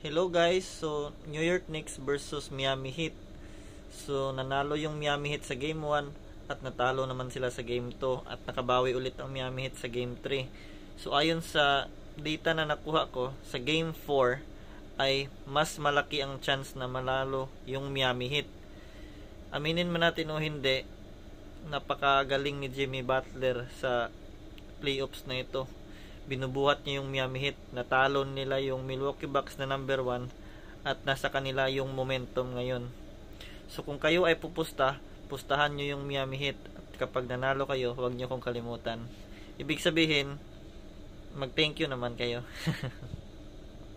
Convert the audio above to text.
Hello guys, so New York Knicks versus Miami Heat. So nanalo yung Miami Heat sa game 1 at natalo naman sila sa game 2 at nakabawi ulit ang Miami Heat sa game 3. So ayon sa data na nakuha ko, sa game 4 ay mas malaki ang chance na malalo yung Miami Heat. Aminin man natin o hindi, napakagaling ni Jimmy Butler sa playoffs na ito binubuhat niya yung Miami Heat. Natalo nila yung Milwaukee Bucks na number 1 at nasa kanila yung momentum ngayon. So kung kayo ay pupusta, pustahan nyo yung Miami Heat at kapag nanalo kayo, huwag nyo kong kalimutan. Ibig sabihin, mag-thank you naman kayo.